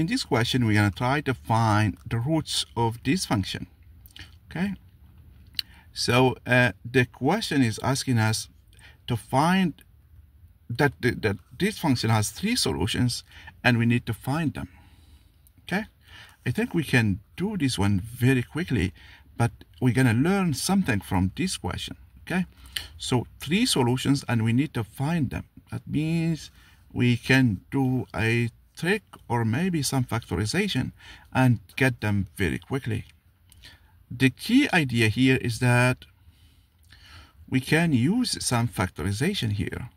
in this question, we're going to try to find the roots of this function. Okay. So uh, the question is asking us to find that, that this function has three solutions and we need to find them. Okay. I think we can do this one very quickly, but we're going to learn something from this question. Okay. So three solutions and we need to find them. That means we can do a trick or maybe some factorization and get them very quickly. The key idea here is that we can use some factorization here.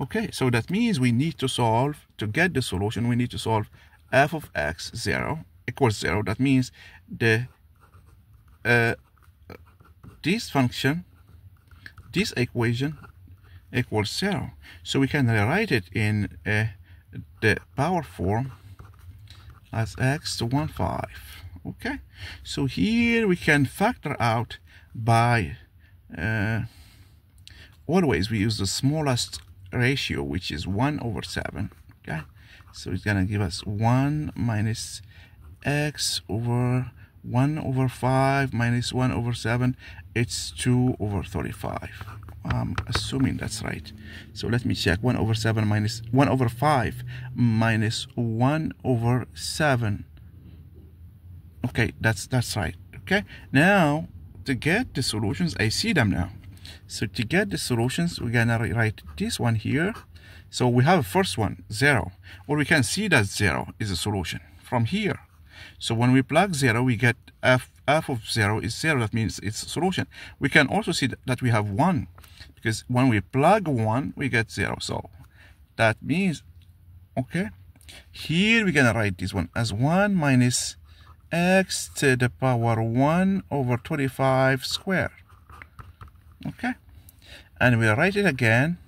Okay, so that means we need to solve, to get the solution, we need to solve f of x 0 equals 0. That means the uh, this function, this equation equals 0. So we can rewrite it in uh, the power form as x to 1 5 okay so here we can factor out by uh, always we use the smallest ratio which is 1 over 7 okay so it's gonna give us 1 minus x over 1 over 5 minus 1 over 7 it's 2 over 35 I'm assuming that's right. So let me check. 1 over 7 minus 1 over 5 minus 1 over 7 okay that's that's right. Okay now to get the solutions I see them now. So to get the solutions we're gonna write this one here. So we have a first one zero. Or we can see that zero is a solution from here. So when we plug zero we get f f of zero is zero. That means it's a solution. We can also see that we have one because when we plug one we get zero. So that means okay here we're gonna write this one as 1 minus x to the power 1 over 25 square okay? And we'll write it again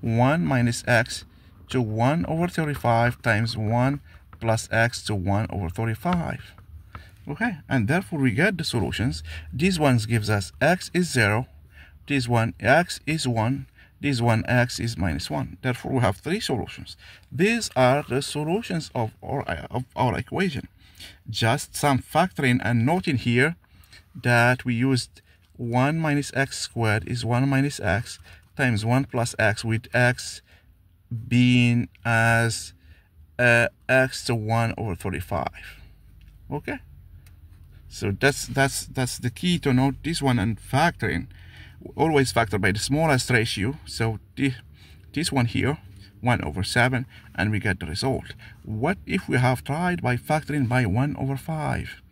1 minus x to 1 over 35 times 1 plus x to 1 over 35 okay? And therefore we get the solutions. These ones gives us x is 0 this one x is 1 this one x is minus 1 therefore we have three solutions. These are the solutions of our, of our equation. Just some factoring and noting here that we used 1 minus x squared is 1 minus x times 1 plus x with x being as uh, x to 1 over 35 okay? So that's that's that's the key to note this one and factoring always factor by the smallest ratio so the, this one here 1 over 7 and we get the result. What if we have tried by factoring by 1 over 5?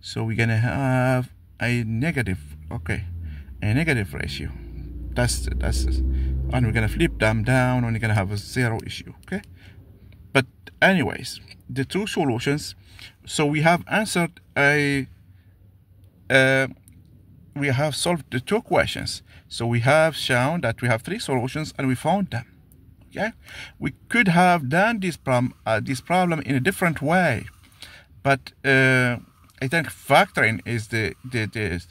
So we're gonna have a negative, okay, a negative ratio. That's, that's, and we're gonna flip them down and we're gonna have a zero issue, okay? But anyways, the two solutions, so we have answered a, uh, we have solved the two questions. So we have shown that we have three solutions and we found them. Okay we could have done this problem uh, this problem in a different way. But uh, I think factoring is the, the, the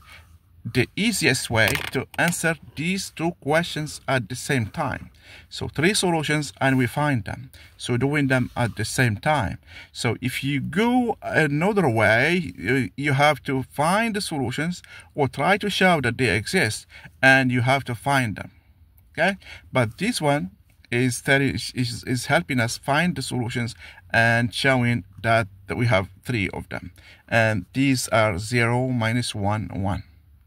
the easiest way to answer these two questions at the same time. So three solutions and we find them. So doing them at the same time. So if you go another way, you have to find the solutions or try to show that they exist and you have to find them. Okay. But this one, is is, is helping us find the solutions and showing that, that we have three of them. And these are 0, minus 1, 1.